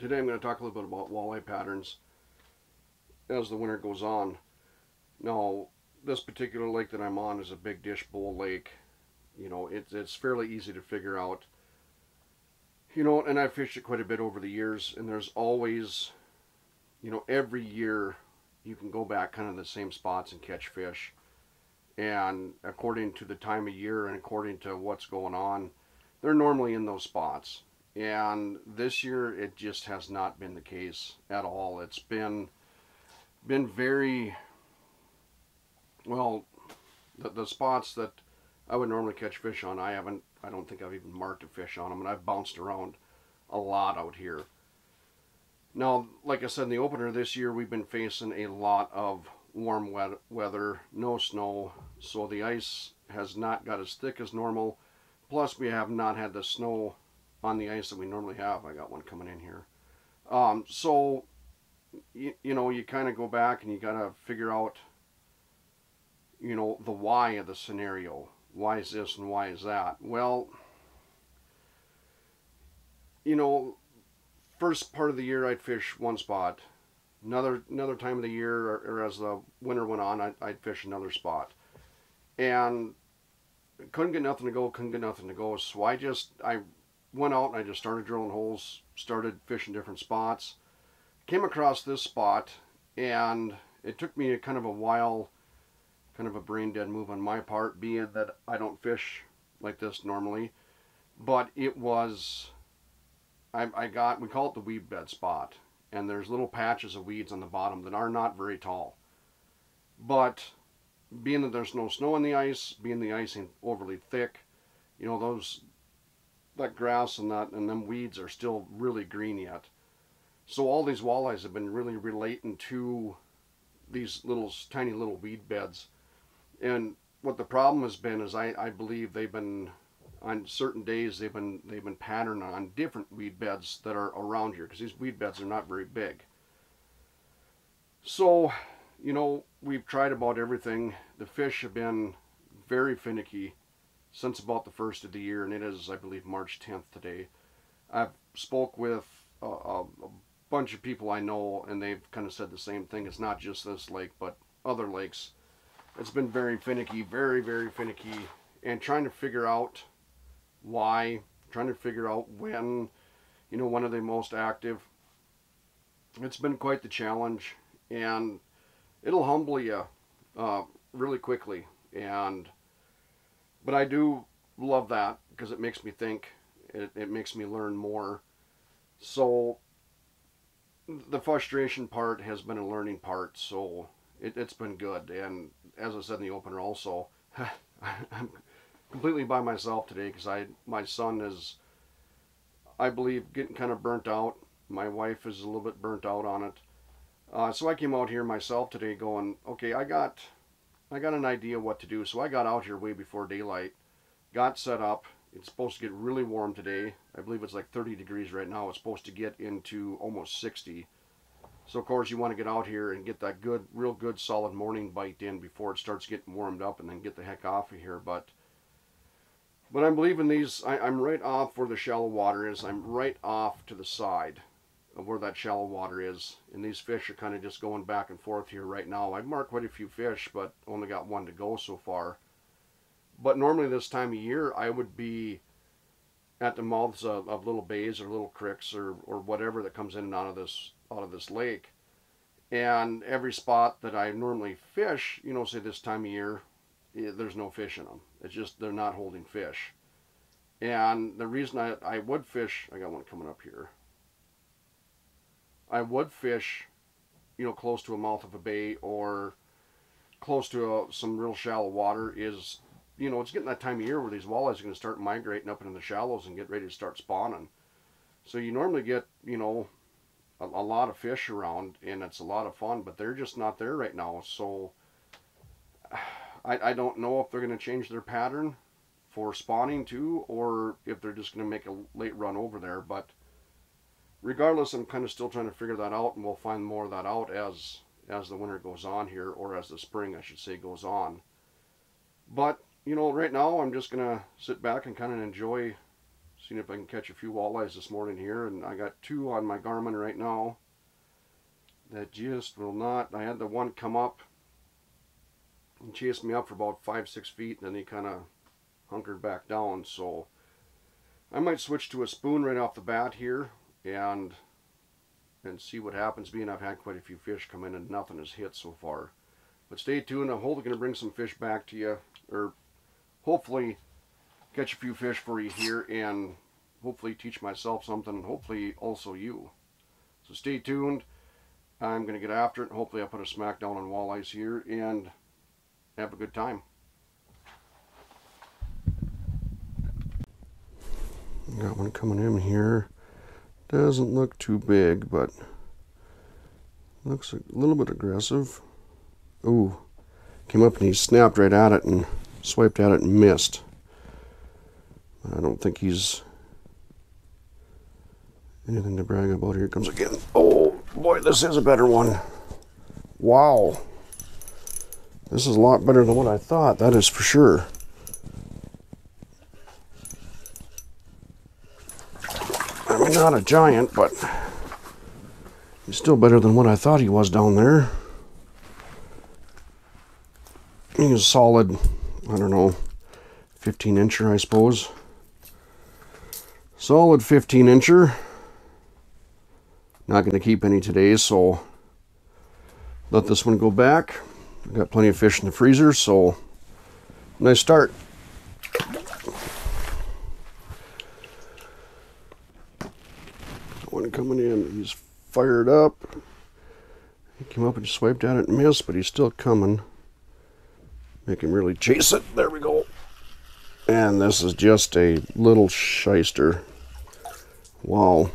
today I'm going to talk a little bit about walleye patterns as the winter goes on. Now, this particular lake that I'm on is a big dish bowl lake. You know, it's, it's fairly easy to figure out. You know, and I've fished it quite a bit over the years, and there's always, you know, every year you can go back kind of the same spots and catch fish. And according to the time of year and according to what's going on, they're normally in those spots. And this year it just has not been the case at all. It's been been very well the, the spots that I would normally catch fish on I haven't I don't think I've even marked a fish on them and I've bounced around a lot out here now like I said in the opener this year we've been facing a lot of warm weather no snow so the ice has not got as thick as normal plus we have not had the snow on the ice that we normally have I got one coming in here um, so you, you know, you kind of go back and you got to figure out, you know, the why of the scenario. Why is this and why is that? Well, you know, first part of the year I'd fish one spot. Another another time of the year, or, or as the winter went on, I'd, I'd fish another spot, and couldn't get nothing to go. Couldn't get nothing to go. So I just I went out and I just started drilling holes, started fishing different spots. Came across this spot and it took me a kind of a while kind of a brain dead move on my part being that I don't fish like this normally. But it was I, I got we call it the weed bed spot. And there's little patches of weeds on the bottom that are not very tall. But being that there's no snow on the ice being the ice ain't overly thick you know those that grass and that and them weeds are still really green yet so all these walleyes have been really relating to these little tiny little weed beds. And what the problem has been is I, I believe they've been on certain days they've been they've been patterned on different weed beds that are around here because these weed beds are not very big. So, you know, we've tried about everything. The fish have been very finicky since about the first of the year, and it is, I believe, March 10th today. I've spoke with a, a, bunch of people I know, and they've kind of said the same thing. It's not just this lake, but other lakes. It's been very finicky, very, very finicky, and trying to figure out why, trying to figure out when, you know, when are they most active. It's been quite the challenge, and it'll humble you uh, really quickly. And but I do love that because it makes me think. It, it makes me learn more. So the frustration part has been a learning part, so it, has been good. And as I said in the opener, also, I'm completely by myself today because I my son is, I believe, getting kind of burnt out. My wife is a little bit burnt out on it. Uh, so I came out here myself today, going, okay, I got, I got an idea what to do. So I got out here way before daylight, got set up, it's supposed to get really warm today. I believe it's like 30 degrees right now. It's supposed to get into almost 60. So of course you want to get out here and get that good, real good solid morning bite in before it starts getting warmed up and then get the heck off of here. But but I'm believing these, I, I'm right off where the shallow water is. I'm right off to the side of where that shallow water is. And these fish are kind of just going back and forth here right now. I've marked quite a few fish, but only got one to go so far. But normally this time of year, I would be at the mouths of, of little bays or little creeks or, or whatever that comes in and out of this out of this lake. And every spot that I normally fish, you know, say this time of year, eh, there's no fish in them. It's just they're not holding fish. And the reason I, I would fish, I got one coming up here. I would fish, you know, close to a mouth of a bay or close to a, some real shallow water is you know, it's getting that time of year where these walleyes are going to start migrating up into the shallows and get ready to start spawning. So you normally get, you know, a, a, lot of fish around and it's a lot of fun, but they're just not there right now. So I, I don't know if they're going to change their pattern for spawning too, or if they're just going to make a late run over there. But regardless, I'm kind of still trying to figure that out, and we'll find more of that out as as the winter goes on here, or as the spring, I should say, goes on. But you know, right now I'm just to sit back and kind of enjoy, seeing if I can catch a few walleyes this morning here, and I got two on my Garmin right now that just will not. I had the one come up and chase me up for about five, six feet, and then he kind of hunkered back down. So I might switch to a spoon right off the bat here and and see what happens being I've had quite a few fish come in and nothing has hit so far. But stay tuned. I'm hopefully going to bring some fish back to you or hopefully catch a few fish for you here and hopefully teach myself something and hopefully also you. So stay tuned. I'm going to get after it. Hopefully I put a smackdown on walleyes here and have a good time. Got one coming in here. Doesn't look too big, but looks a little bit aggressive. Ooh, came up and he snapped right at it and swiped at it and missed. I don't think he's anything to brag about. Here comes again. Oh boy, this is a better one. Wow. This is a lot better than what I thought, that is for sure. I mean, not a giant, but he's still better than what I thought he was down there. He's solid, I don't know, 15 incher, I suppose. Solid 15 incher. Not going to keep any today, so let this one go back. I've got plenty of fish in the freezer, so nice start. One coming in, he's fired up. He came up and swiped at it and missed, but he's still coming. Make him really chase it. There we go. And this is just a little shyster. Wow.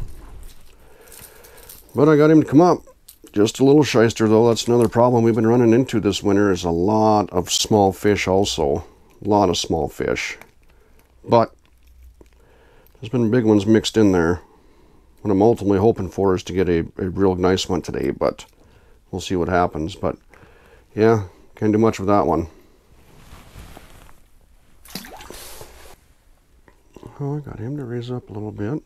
But I got him to come up. Just a little shyster though. That's another problem we've been running into this winter is a lot of small fish also. A lot of small fish. But there's been big ones mixed in there. What I'm ultimately hoping for is to get a, a real nice one today, but we'll see what happens. But yeah, can't do much with that one. Oh, I got him to raise up a little bit.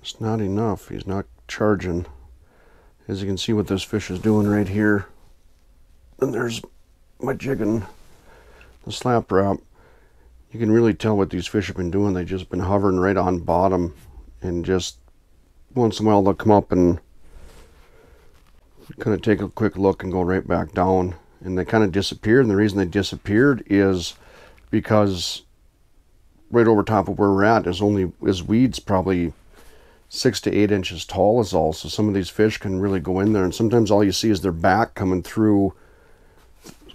Just not enough. He's not charging. As you can see what this fish is doing right here. And there's my jigging, the Slab Rap. You can really tell what these fish have been doing. They've just been hovering right on bottom and just once in a while they'll come up and kind of take a quick look and go right back down. And they kind of disappeared. And the reason they disappeared is because right over top of where we're at is only is weeds probably six to eight inches tall is all. So some of these fish can really go in there, and sometimes all you see is their back coming through,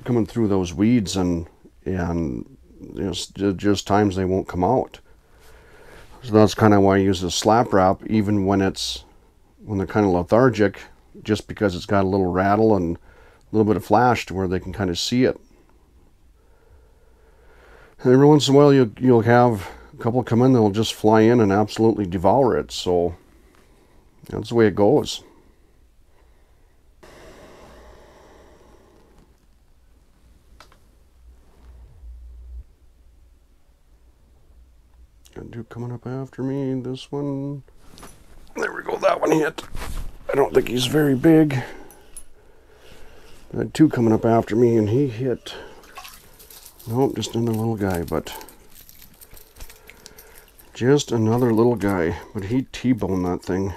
coming through those weeds, and and just times they won't come out. So that's kind of why I use the Slab Rap, even when it's when they're kind of lethargic, just because it's got a little rattle and a little bit of flash to where they can kind of see it. And every once in a while, you you'll have a couple come in, they'll just fly in and absolutely devour it. So that's the way it goes. Got two coming up after me. This one, there we go. That one hit. I don't think he's very big. Had two coming up after me, and he hit. Nope, just another little guy, but just another little guy, but he T-boned that thing.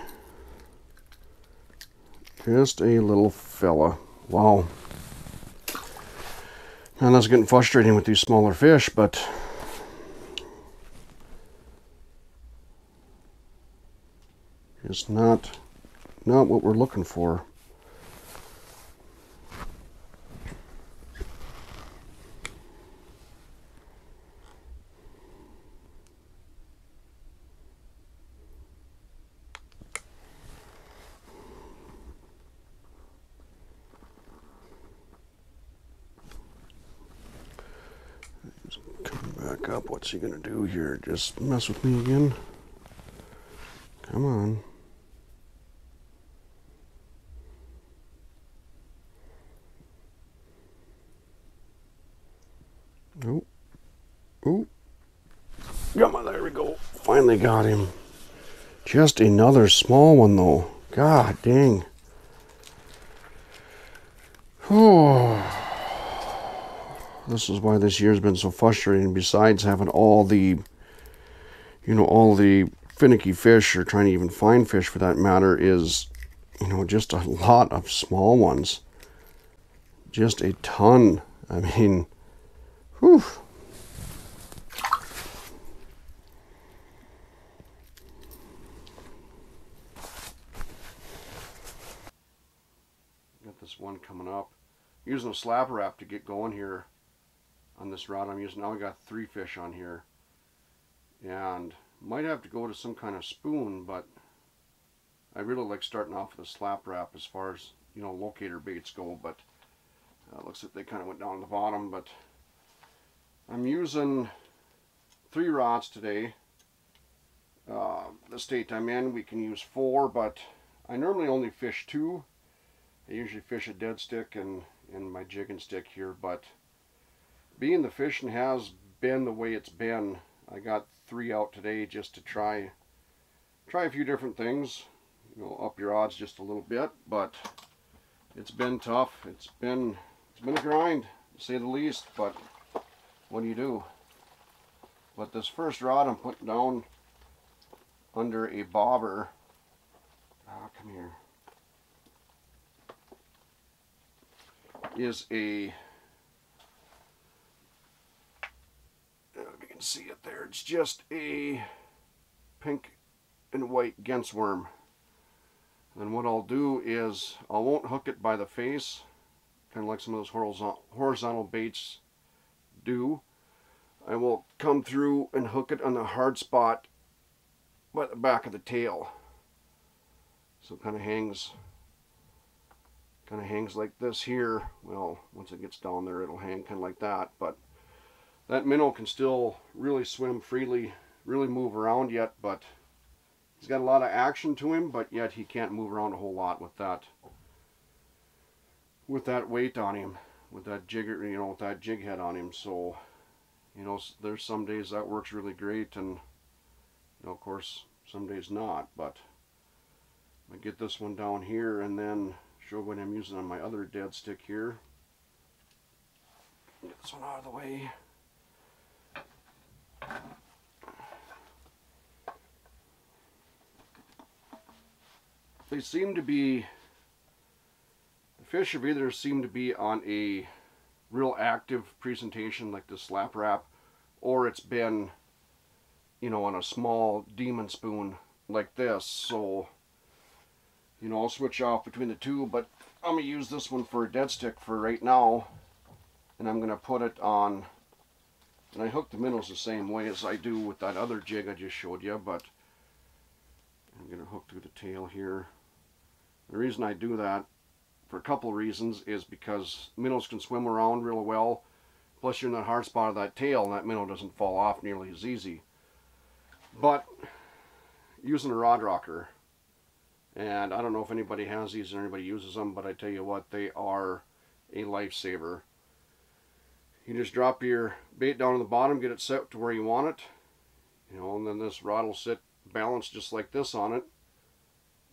Just a little fella. Wow. And that's getting frustrating with these smaller fish, but it's not not what we're looking for. back up. What's he going to do here? Just mess with me again? Come on. Nope. Ooh. Come on, there we go. Finally got him. Just another small one though. God dang. Oh. This is why this year's been so frustrating. Besides having all the, you know, all the finicky fish or trying to even find fish for that matter is, you know, just a lot of small ones. Just a ton. I mean, whew. Got this one coming up. Using a Slab Rap to get going here on this rod I'm using. Now I got three fish on here. And might have to go to some kind of spoon, but I really like starting off with a Slab Rap as far as, you know, locator baits go, but uh, looks like they kind of went down to the bottom, but I'm using three rods today. Uh, the state I'm in, we can use four, but I normally only fish two. I usually fish a dead stick and, and my jigging stick here, but being the fishing has been the way it's been, I got three out today just to try try a few different things. You know, up your odds just a little bit, but it's been tough. It's been it's been a grind, to say the least, but what do you do? But this first rod I'm putting down under a bobber. Ah, come here. Is a you can see it there. It's just a pink and white Genz worm. And what I'll do is I won't hook it by the face, kind of like some of those horizontal baits do. I will come through and hook it on the hard spot by the back of the tail. So it kind of hangs kind of hangs like this here. Well, once it gets down there, it'll hang kind of like that. But that minnow can still really swim freely, really move around yet, but he's got a lot of action to him, but yet he can't move around a whole lot with that with that weight on him, with that jigger, you know, with that jig head on him. So, you know, there's some days that works really great, and you know, of course, some days not. But I get this one down here, and then show what I'm using on my other dead stick here. Get this one out of the way. They seem to be, the fish have either seemed to be on a real active presentation like the Slab Rap, or it's been, you know, on a small demon spoon like this. So, you know, I'll switch off between the two, but I'm going to use this one for a dead stick for right now. And I'm going to put it on and I hook the minnows the same way as I do with that other jig I just showed you, but I'm going to hook through the tail here. The reason I do that, for a couple reasons, is because minnows can swim around real well, plus you're in that hard spot of that tail, and that minnow doesn't fall off nearly as easy. But, using a rod rocker, and I don't know if anybody has these or anybody uses them, but I tell you what, they are a lifesaver. You just drop your bait down on the bottom, get it set to where you want it. You know, and then this rod will sit balanced just like this on it.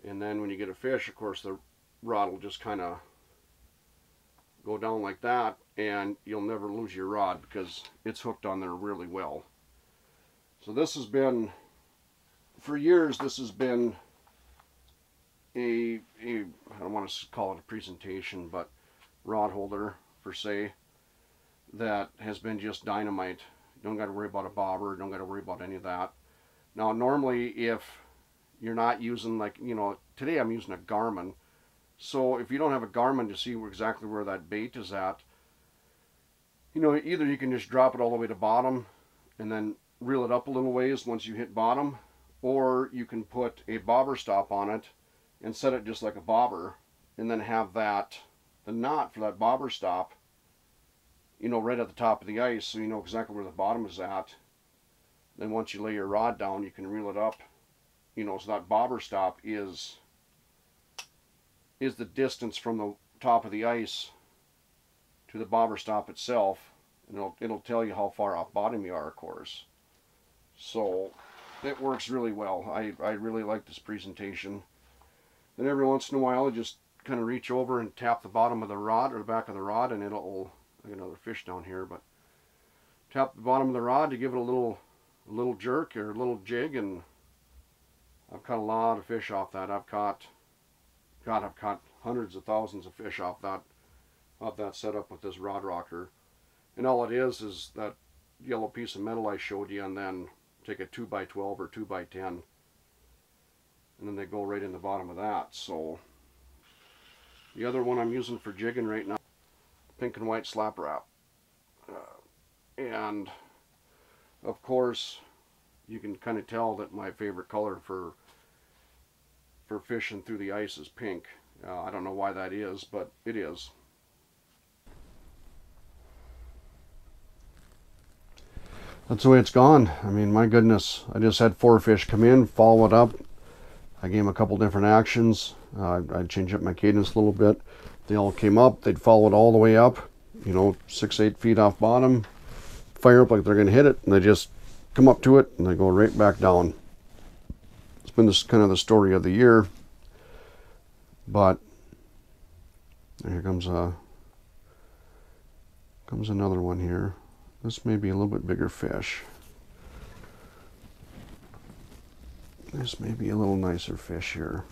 And then when you get a fish, of course, the rod will just kind of go down like that and you'll never lose your rod because it's hooked on there really well. So this has been, for years, this has been a, a I don't want to call it a presentation, but rod holder, per se that has been just dynamite. Don't got to worry about a bobber, don't got to worry about any of that. Now, normally if you're not using like, you know, today I'm using a Garmin. So if you don't have a Garmin to see exactly where that bait is at, you know, either you can just drop it all the way to bottom and then reel it up a little ways once you hit bottom, or you can put a bobber stop on it and set it just like a bobber and then have that, the knot for that bobber stop you know, right at the top of the ice so you know exactly where the bottom is at. Then once you lay your rod down, you can reel it up, you know, so that bobber stop is is the distance from the top of the ice to the bobber stop itself. And it'll, it'll tell you how far off bottom you are, of course. So it works really well. I, I really like this presentation. Then every once in a while, I just kind of reach over and tap the bottom of the rod or the back of the rod and it'll, I another fish down here, but tap the bottom of the rod to give it a little, a little jerk or a little jig and I've caught a lot of fish off that. I've caught, God, I've caught hundreds of thousands of fish off that, off that setup with this rod rocker. And all it is is that yellow piece of metal I showed you and then take a 2 by 12 or 2 by 10 and then they go right in the bottom of that. So the other one I'm using for jigging right now, pink and white Slab Rap. Uh, and of course, you can kind of tell that my favorite color for for fishing through the ice is pink. Uh, I don't know why that is, but it is. That's the way it's gone. I mean, my goodness, I just had four fish come in, follow it up. I gave them a couple different actions. Uh, I'd change up my cadence a little bit. They all came up. They'd follow it all the way up, you know, six, eight feet off bottom, fire up like they're going to hit it, and they just come up to it and they go right back down. It's been this kind of the story of the year. But here comes a comes another one here. This may be a little bit bigger fish. This maybe a little nicer fish here.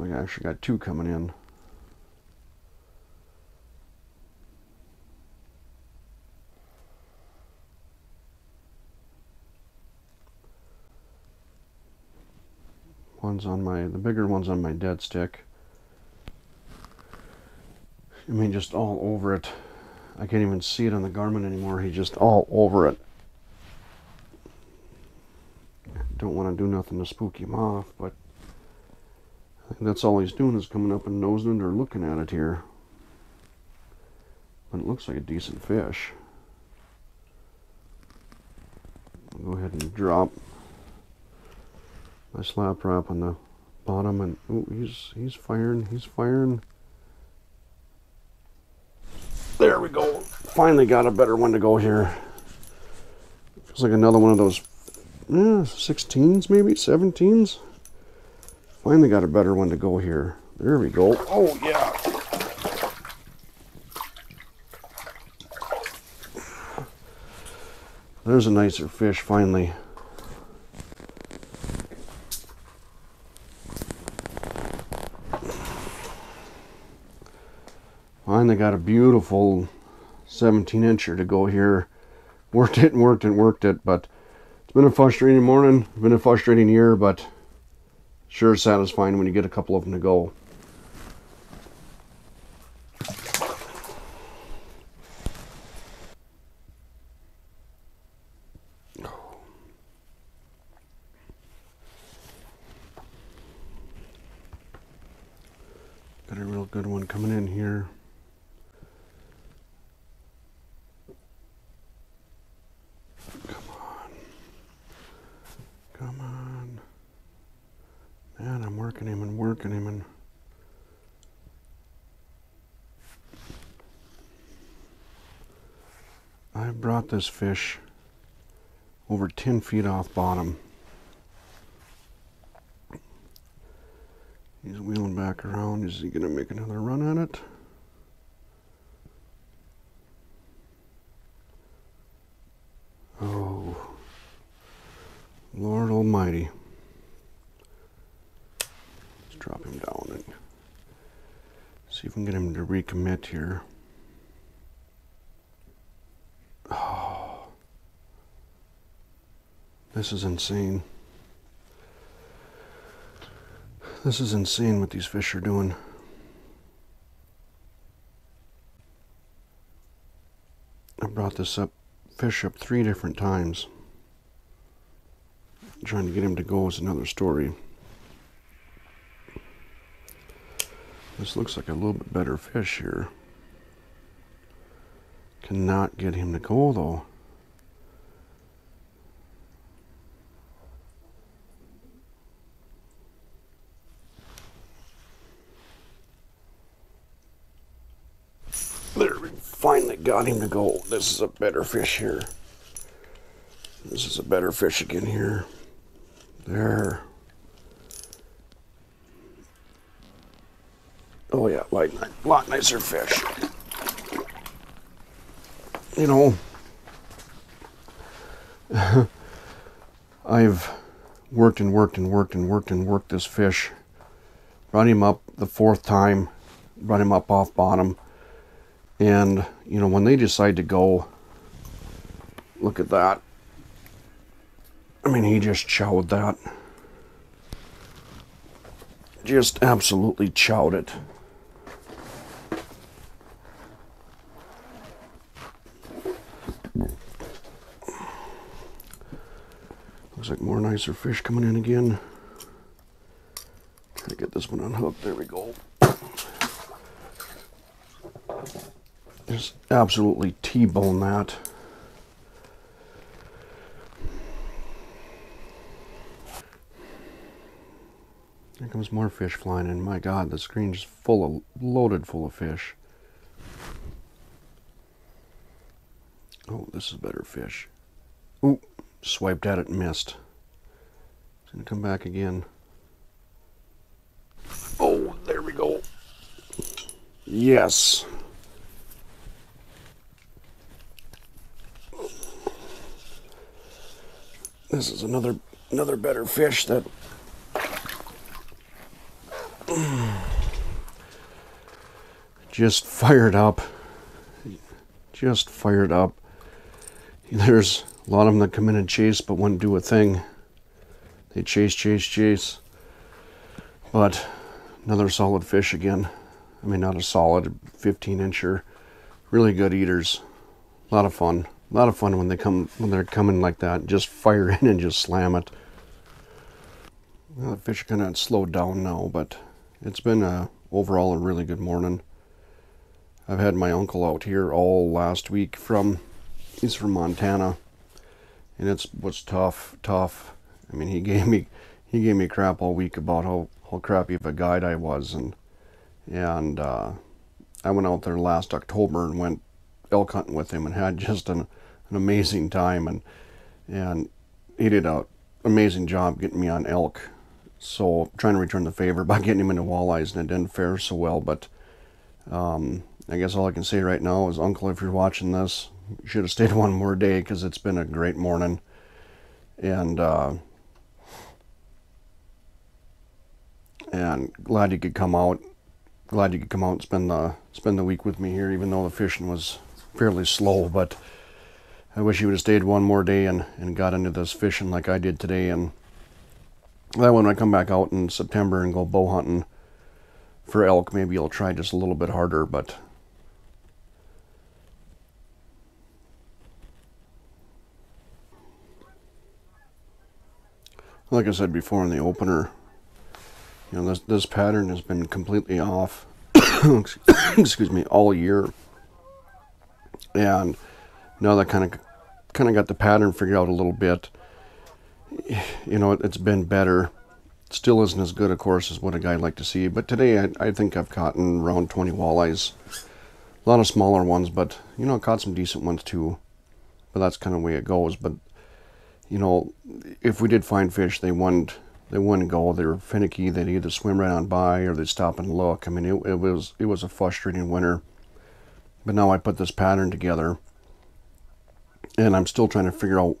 I actually got two coming in. One's on my, the bigger one's on my dead stick. I mean, just all over it. I can't even see it on the Garmin anymore. He's just all over it. Don't want to do nothing to spook him off, but I think that's all he's doing is coming up and nosing it or looking at it here. But it looks like a decent fish. I'll go ahead and drop my Slab Rap on the bottom and oh he's he's firing he's firing there we go. Finally got a better one to go here. Feels like another one of those eh, 16s maybe 17s finally got a better one to go here. There we go. Oh yeah. There's a nicer fish finally Finally got a beautiful 17 incher to go here. Worked it and worked and worked it, but it's been a frustrating morning, been a frustrating year, but sure satisfying when you get a couple of them to go. Got a real good one coming in here. working him and working him and This fish over 10 feet off bottom. He's wheeling back around. Is he going to make another run at it? Oh, Lord Almighty. Let's drop him down and see if we can get him to recommit here. This is insane. This is insane what these fish are doing. I brought this up, fish up three different times. Trying to get him to go is another story. This looks like a little bit better fish here. Cannot get him to go though. Got him to go. This is a better fish here. This is a better fish again here. There. Oh yeah, like lot nicer fish. You know, I've worked and worked and worked and worked and worked this fish. Brought him up the fourth time, brought him up off bottom. And, you know, when they decide to go, look at that. I mean, he just chowed that. Just absolutely chowed it. Looks like more nicer fish coming in again. Try to get this one unhooked. There we go. Just absolutely T-bone that. There comes more fish flying in. My God, the screen screen's full of, loaded full of fish. Oh, this is better fish. Ooh, swiped at it and missed. It's gonna come back again. Oh, there we go. Yes. This is another another better fish that just fired up. Just fired up. There's a lot of them that come in and chase but wouldn't do a thing. They chase, chase, chase. But another solid fish again. I mean, not a solid 15 incher. Really good eaters. A lot of fun. A lot of fun when they come when they're coming like that. Just fire in and just slam it. Well, the fish are kind of slowed down now, but it's been a, overall a really good morning. I've had my uncle out here all last week from he's from Montana, and it's was tough, tough. I mean, he gave me he gave me crap all week about how how crappy of a guide I was, and and uh, I went out there last October and went elk hunting with him and had just an an amazing time, and and he did a amazing job getting me on elk. So trying to return the favor by getting him into walleyes, and it didn't fare so well. But um, I guess all I can say right now is, Uncle, if you're watching this, you should have stayed one more day because it's been a great morning. And uh, and glad you could come out. Glad you could come out and spend the spend the week with me here, even though the fishing was fairly slow. But I wish you would have stayed one more day and, and got into this fishing like I did today. And that when I come back out in September and go bow hunting for elk, maybe I'll try just a little bit harder. But like I said before in the opener, you know, this, this pattern has been completely off, excuse me, all year. And now that kind of kind of got the pattern figured out a little bit, you know, it, has been better. Still isn't as good, of course, as what a guy'd like to see. But today, I, I think I've caught around 20 walleyes. A lot of smaller ones, but, you know, caught some decent ones too. But that's kind of the way it goes. But, you know, if we did find fish, they wouldn't they wouldn't go. They were finicky. They'd either swim right on by or they'd stop and look. I mean, it, it was it was a frustrating winter. But now I put this pattern together, and I'm still trying to figure out,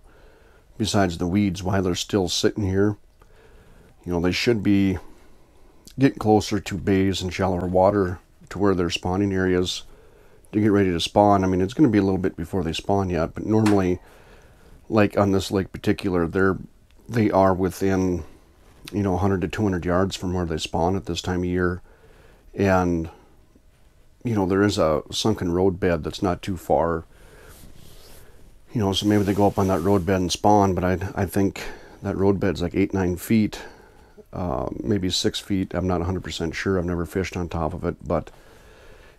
besides the weeds, why they're still sitting here. You know, they should be getting closer to bays and shallower water to where their spawning areas to get ready to spawn. I mean, it's going to be a little bit before they spawn yet, but normally, like on this lake particular, they're they are within you know 100 to 200 yards from where they spawn at this time of year and you know there is a sunken roadbed that's not too far. You know so maybe they go up on that roadbed and spawn but i i think that road bed's like eight nine feet uh, maybe six feet. I'm not 100% sure. I've never fished on top of it but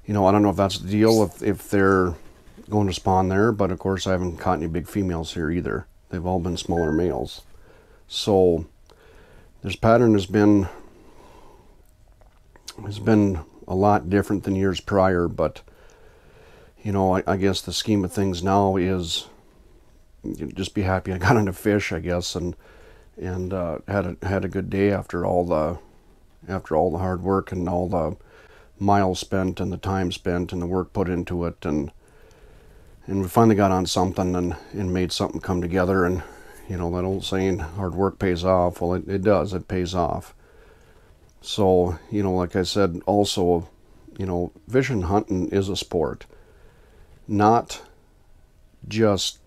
you know i don't know if that's the deal if, if they're going to spawn there but of course i haven't caught any big females here either. They've all been smaller males. So this pattern has been has been a lot different than years prior, but you know, I, I guess the scheme of things now is just be happy I got into fish, I guess, and and uh, had a had a good day after all the after all the hard work and all the miles spent and the time spent and the work put into it and and we finally got on something and, and made something come together and you know that old saying hard work pays off. Well it, it does. It pays off so you know like i said also you know vision hunting is a sport not just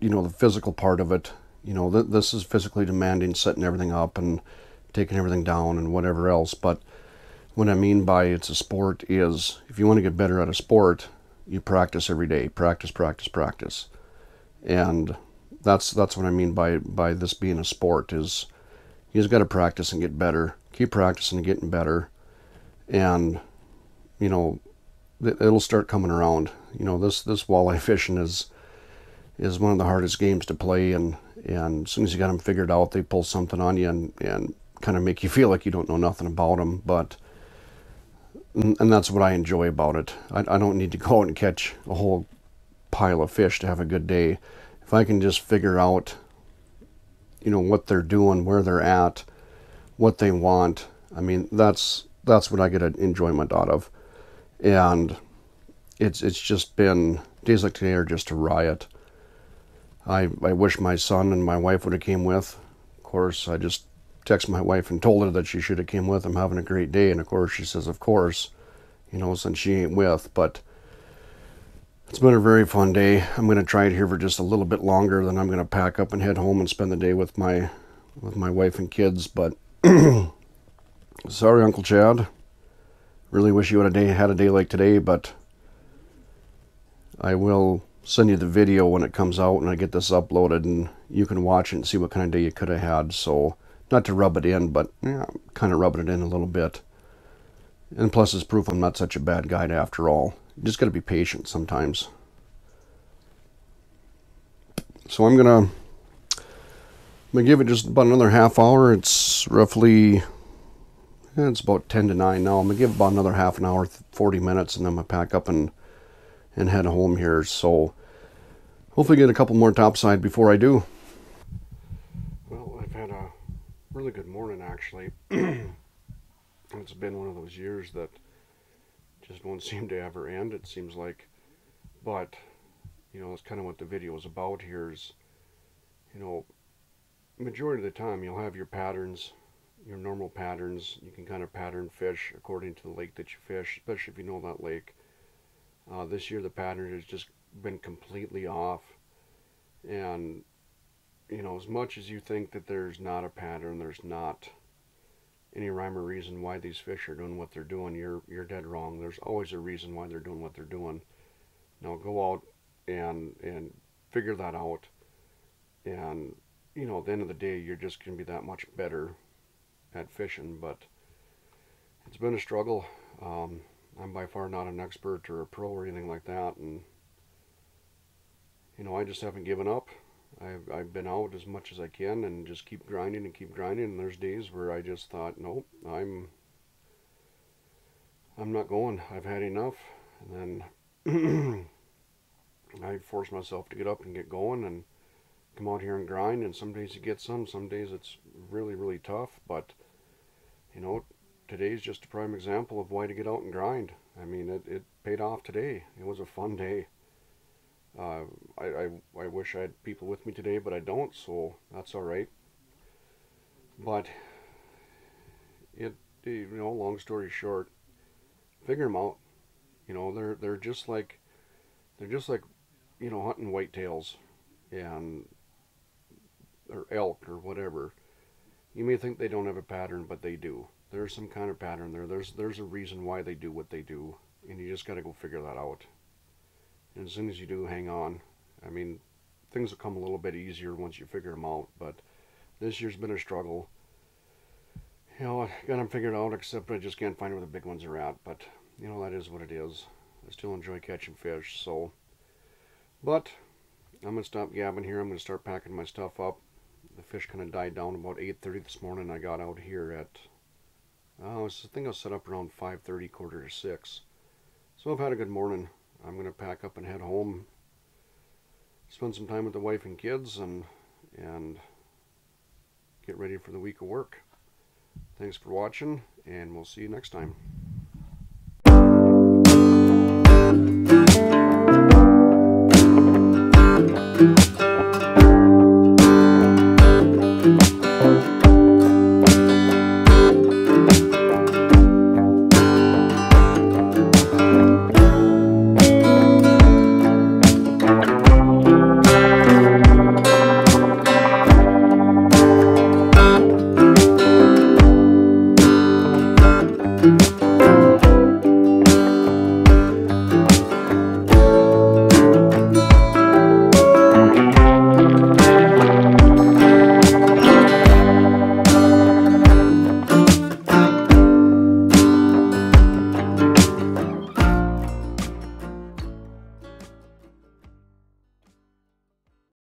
you know the physical part of it you know th- this is physically demanding setting everything up and taking everything down and whatever else but what I mean by it's a sport is if you want to get better at a sport, you practice every day. Practice, practice, practice. And that's that's what I mean by by this being a sport is you just got to practice and get better. Keep practicing and getting better. And you know, it'll start coming around. You know, this this walleye fishing is is one of the hardest games to play and and as soon as you got them figured out, they pull something on you and and kind of make you feel like you don't know nothing about them, but and that's what I enjoy about it. I, I don't need to go out and catch a whole pile of fish to have a good day. If I can just figure out, you know, what they're doing, where they're at, what they want, I mean, that's that's what I get an enjoyment out of. And it's it's just been days like today are just a riot. I I wish my son and my wife would have came with. Of course, I just text my wife and told her that she should have came with. I'm having a great day, and of course she says, of course, you know, since she ain't with. But it's been a very fun day. I'm gonna try it here for just a little bit longer. Then I'm gonna pack up and head home and spend the day with my with my wife and kids. But sorry, Uncle Chad. Really wish you had a day had a day like today, but I will send you the video when it comes out and I get this uploaded and you can watch it and see what kind of day you could have had. So not to rub it in, but yeah, kind of rubbing it in a little bit. And plus, it's proof I'm not such a bad guy after all. You just got to be patient sometimes. So I'm gonna, I'm gonna give it just about another half hour. It's roughly, it's about ten to nine now. I'm gonna give about another half an hour, forty minutes, and then gonna pack up and and head home here. So hopefully get a couple more topside before I do. Well, I've had a really good morning actually. it's been one of those years that just won't seem to ever end, it seems like. But, you know, that's kind of what the video is about here is, you know, majority of the time you'll have your patterns, your normal patterns. You can kind of pattern fish according to the lake that you fish, especially if you know that lake. Uh, this year the pattern has just been completely off. And you know, as much as you think that there's not a pattern, there's not any rhyme or reason why these fish are doing what they're doing, you're you're dead wrong. There's always a reason why they're doing what they're doing. Now go out and and figure that out. And you know, at the end of the day, you're just going to be that much better at fishing. But it's been a struggle. Um, I'm by far not an expert or a pro or anything like that, and you know, I just haven't given up. I've, I've been out as much as I can and just keep grinding and keep grinding. And there's days where I just thought, nope, I'm I'm not going. I've had enough. And then I force myself to get up and get going and come out here and grind. And some days you get some, some days it's really, really tough. But, you know, today's just a prime example of why to get out and grind. I mean, it, it paid off today. It was a fun day. Uh, I, I, I wish I had people with me today, but I don't, so that's all right. But it, you know, long story short, figure them out. You know, they're they're just like they're just like you know hunting whitetails and or elk or whatever. You may think they don't have a pattern, but they do. There's some kind of pattern there. There's there's a reason why they do what they do, and you just got to go figure that out. And as soon as you do, hang on. I mean, things will come a little bit easier once you figure them out, but this year's been a struggle. You know, I got them figured out, except I just can't find where the big ones are at, but, you know, that is what it is. I still enjoy catching fish, so... But, I'm going to stop gabbing here. I'm going to start packing my stuff up. The fish kind of died down about 8.30 this morning. I got out here at... Oh, I think I was set up around 5.30, quarter to 6. So I've had a good morning I'm going to pack up and head home, spend some time with the wife and kids, and and get ready for the week of work. Thanks for watching, and we'll see you next time.